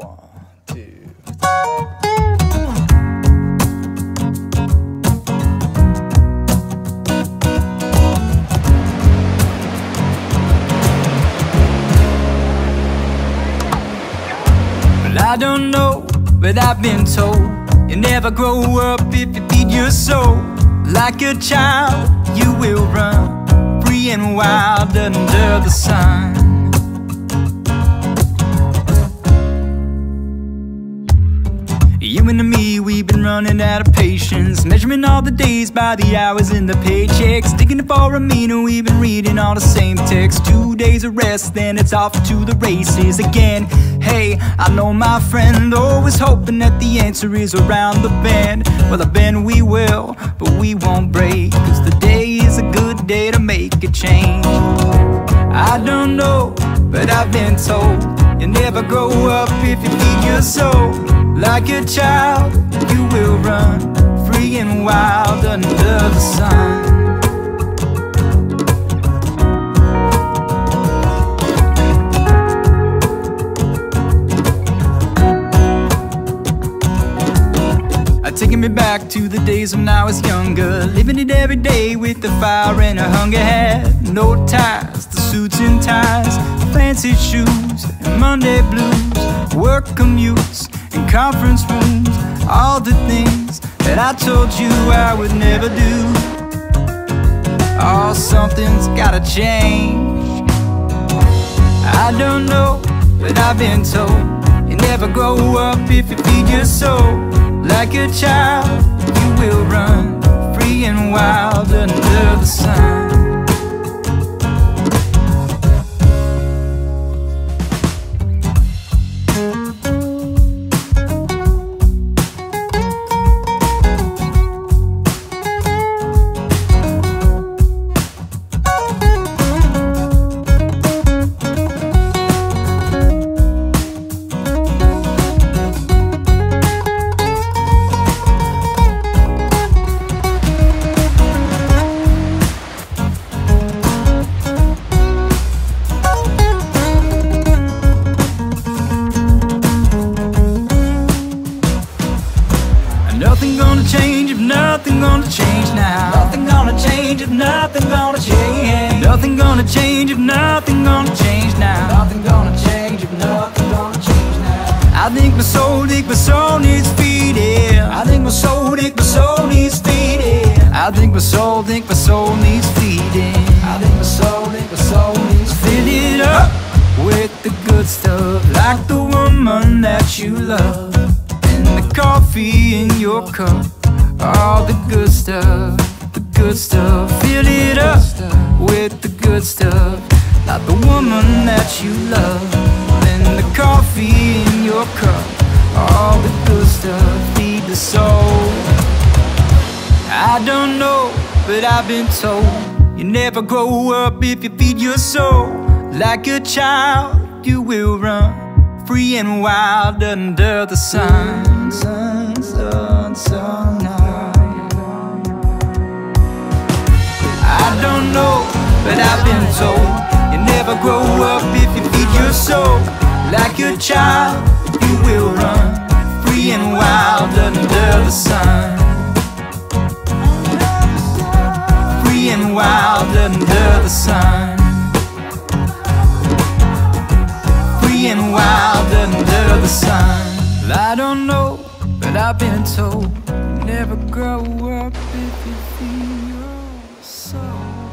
One, two. I don't know, but I've been told you never grow up if you feed your soul. Like a child, you will run free and wild under the sun. You and me, we've been running out of patience. Measuring all the days by the hours in the paychecks. Digging it for a meaning, we've been reading all the same text Two days of rest, then it's off to the races again. Hey, I know my friend, always hoping that the answer is around the bend. Well, I bend we will, but we won't break. Cause the day is a good day to make a change. I don't know, but I've been told You never grow up if you feed your soul. Like a child, you will run free and wild under the sun. I taking me back to the days when I was younger Living it every day with the fire and a hunger. Had no ties, the suits and ties Fancy shoes and Monday blues Work commutes and conference rooms All the things that I told you I would never do. Oh, something's gotta change. I don't know, but I've been told. You never grow up if you feed your soul. Like a child, you will run nothing gonna change. Nothing gonna change if nothing gonna change now. Nothing gonna change if nothing gonna change now. I think my soul, think my soul needs feeding. I think my soul, think my soul needs feeding. I think my soul, think my soul needs feeding. I think my soul, think my soul needs Fill it up with the good stuff, like the woman that you love And the coffee in your cup All the good stuff, good stuff. Fill it up with the good stuff. Like the woman that you love. And the coffee in your cup. All the good stuff, feed the soul. I don't know, but I've been told. You never grow up if you feed your soul. Like a child, you will run free and wild under the sun, I've you never grow up if you feed your soul like a child. You will run free and wild under the sun, free and wild under the sun. Free and wild under the sun. Well, I don't know, but I've been told never grow up if you feel your soul.